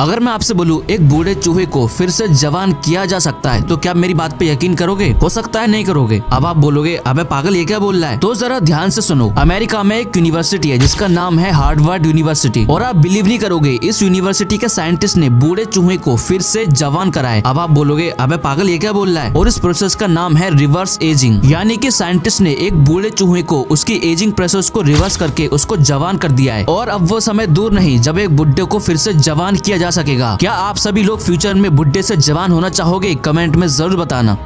अगर मैं आपसे बोलूँ, एक बूढ़े चूहे को फिर से जवान किया जा सकता है तो क्या मेरी बात पे यकीन करोगे? हो सकता है नहीं करोगे। अब आप बोलोगे, अबे पागल, ये क्या बोल रहा है? तो जरा ध्यान से सुनो, अमेरिका में एक यूनिवर्सिटी है, जिसका नाम है हार्डवर्ड यूनिवर्सिटी और आप बिलीव नहीं करोगे, इस यूनिवर्सिटी के साइंटिस्ट ने बूढ़े चूहे को फिर से जवान कराए अब आप बोलोगे, अबे पागल, ये क्या बोल रहा है? और इस प्रोसेस का नाम है रिवर्स एजिंग यानी की साइंटिस्ट ने एक बूढ़े चूहे को उसकी एजिंग प्रोसेस को रिवर्स करके उसको जवान कर दिया है। और अब वो समय दूर नहीं, जब एक बुढ़े को फिर से जवान किया जा सकेगा। क्या आप सभी लोग फ्यूचर में बुढ़े से जवान होना चाहोगे? कमेंट में ज़रूर बताना।